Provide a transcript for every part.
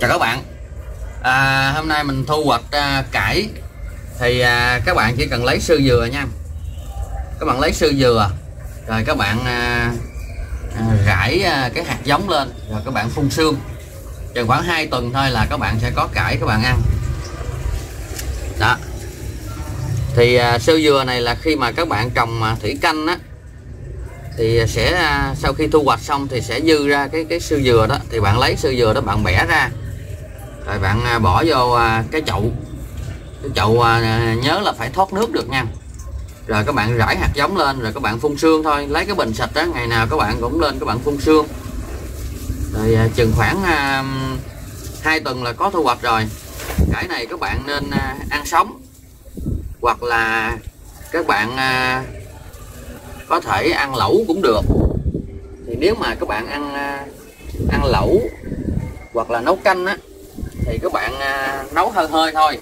chào các bạn. À, hôm nay mình thu hoạch à, cải. Thì à, các bạn chỉ cần lấy sư dừa nha. Các bạn lấy sư dừa rồi các bạn à, à, rải à, cái hạt giống lên rồi các bạn phun sương chừng khoảng 2 tuần thôi là các bạn sẽ có cải các bạn ăn. Đó. Thì à, sư dừa này là khi mà các bạn trồng à, thủy canh á thì sẽ à, sau khi thu hoạch xong thì sẽ dư ra cái cái sư dừa đó. Thì bạn lấy sư dừa đó bạn bẻ ra rồi bạn à, bỏ vô à, cái chậu. Cái chậu à, nhớ là phải thoát nước được nha. Rồi các bạn rải hạt giống lên, rồi các bạn phun sương thôi. Lấy cái bình sạch đó ngày nào các bạn cũng lên các bạn phun sương. Rồi chừng khoảng hai 2 tuần là có thu hoạch rồi. Cái này các bạn nên ăn sống. Hoặc là các bạn có thể ăn lẩu cũng được. Thì nếu mà các bạn ăn ăn lẩu hoặc là nấu canh á thì các bạn à, nấu hơi hơi thôi.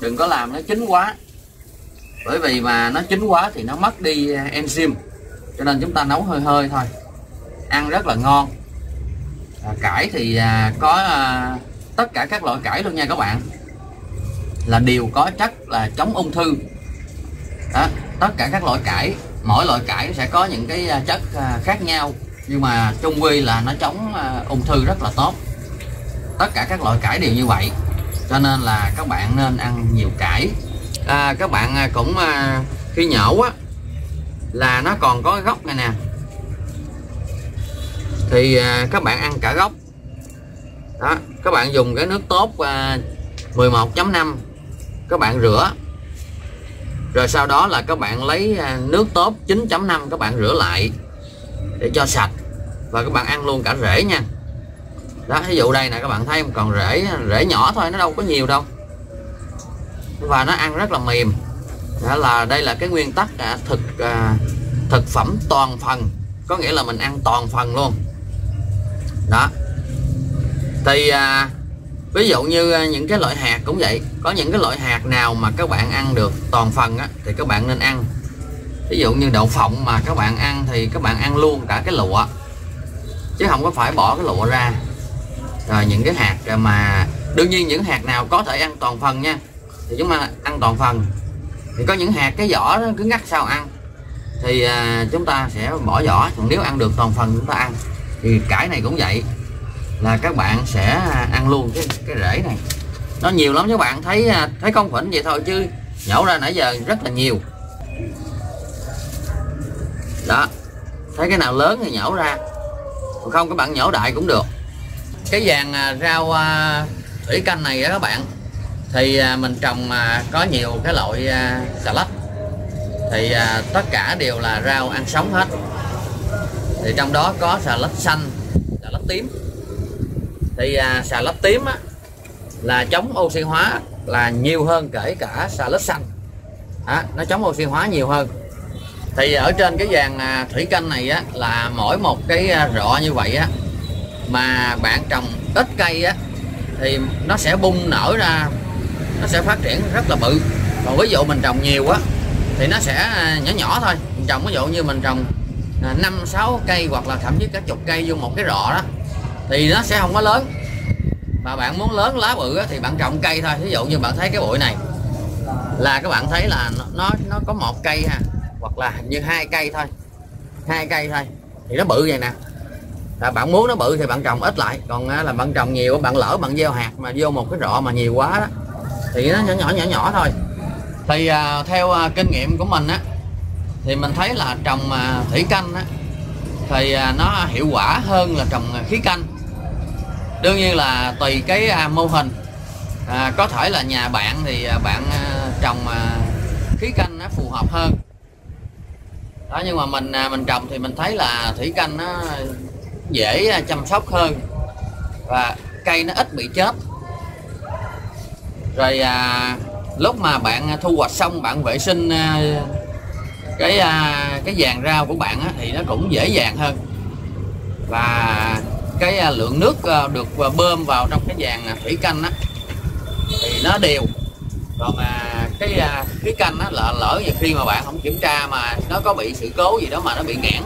Đừng có làm nó chín quá. Bởi vì mà nó chín quá thì nó mất đi enzyme. Cho nên chúng ta nấu hơi hơi thôi. Ăn rất là ngon. À, cải thì à, có à, tất cả các loại cải luôn nha các bạn. Là đều có chất là chống ung thư. Đó, tất cả các loại cải mỗi loại cải sẽ có những cái à, chất à, khác nhau. Nhưng mà chung quy là nó chống ung thư rất là tốt tất cả các loại cải đều như vậy. Cho nên là các bạn nên ăn nhiều cải. À, các bạn à, cũng à, khi nhổ á là nó còn có gốc này nè. Thì à, các bạn ăn cả gốc. Đó các bạn dùng cái nước tốt à, 11.5 các bạn rửa. Rồi sau đó là các bạn lấy à, nước tốt 9.5 các bạn rửa lại để cho sạch. Và các bạn ăn luôn cả rễ nha đó ví dụ đây nè các bạn thấy còn rễ rễ nhỏ thôi nó đâu có nhiều đâu. Và nó ăn rất là mềm. Đó là đây là cái nguyên tắc à, thực à, thực phẩm toàn phần. Có nghĩa là mình ăn toàn phần luôn. Đó. Thì à, ví dụ như à, những cái loại hạt cũng vậy. Có những cái loại hạt nào mà các bạn ăn được toàn phần á, thì các bạn nên ăn. Ví dụ như đậu phộng mà các bạn ăn thì các bạn ăn luôn cả cái lụa. Chứ không có phải bỏ cái lụa ra rồi những cái hạt mà đương nhiên những hạt nào có thể ăn toàn phần nha. Thì chúng ta ăn toàn phần. Thì có những hạt cái vỏ nó cứ ngắt sao ăn. Thì à, chúng ta sẽ bỏ vỏ. Còn nếu ăn được toàn phần chúng ta ăn. Thì cải này cũng vậy. Là các bạn sẽ ăn luôn cái cái rễ này. Nó nhiều lắm các bạn thấy à, thấy con phỉnh vậy thôi chứ nhổ ra nãy giờ rất là nhiều. Đó. Thấy cái nào lớn thì nhổ ra. Còn không các bạn nhổ đại cũng được cái dàn à, rau à, thủy canh này các bạn thì à, mình trồng có nhiều cái loại xà lách. Thì tất cả đều là rau ăn sống hết. Thì trong đó có xà lách xanh xà lách tím. Thì xà lách tím á, là chống oxy hóa là nhiều hơn kể cả xà lách xanh. À, nó chống oxy hóa nhiều hơn. Thì ở trên cái dàn thủy canh này á, là mỗi một cái rọ như vậy á mà bạn trồng ít cây á, thì nó sẽ bung nở ra, nó sẽ phát triển rất là bự. Còn ví dụ mình trồng nhiều á, thì nó sẽ à, nhỏ nhỏ thôi. Mình trồng ví dụ như mình trồng à, năm, sáu cây hoặc là thậm chí cả chục cây vô một cái rọ đó, thì nó sẽ không có lớn. Mà bạn muốn lớn lá bự thì bạn trồng cây thôi. Ví dụ như bạn thấy cái bụi này, là các bạn thấy là nó nó có một cây ha, hoặc là như hai cây thôi. Hai cây thôi, thì nó bự vậy nè là bạn muốn nó bự thì bạn trồng ít lại. Còn à, là bạn trồng nhiều bạn lỡ bạn gieo hạt mà vô một cái rọ mà nhiều quá đó thì nó nhỏ nhỏ nhỏ nhỏ thôi. Thì à, theo à, kinh nghiệm của mình á thì mình thấy là trồng à, thủy canh á thì à, nó hiệu quả hơn là trồng khí canh. Đương nhiên là tùy cái à, mô hình. À, có thể là nhà bạn thì à, bạn à, trồng à, khí canh nó phù hợp hơn. Đó nhưng mà mình à, mình trồng thì mình thấy là thủy canh nó dễ à, chăm sóc hơn và cây nó ít bị chết. Rồi à, lúc mà bạn thu hoạch xong bạn vệ sinh à, cái à, cái dàn rau của bạn á, thì nó cũng dễ dàng hơn. Và cái à, lượng nước à, được à, bơm vào trong cái dàn à, thủy canh á thì nó đều. Còn à, cái à, cái canh á là lỡ như khi mà bạn không kiểm tra mà nó có bị sự cố gì đó mà nó bị ngãn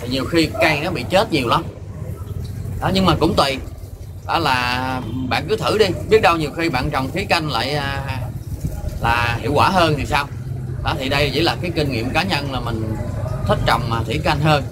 thì nhiều khi cây nó bị chết nhiều lắm. Đó nhưng mà cũng tùy. Đó là bạn cứ thử đi. Biết đâu nhiều khi bạn trồng thủy canh lại à, là hiệu quả hơn thì sao? Đó thì đây chỉ là cái kinh nghiệm cá nhân là mình thích trồng mà thủy canh hơn.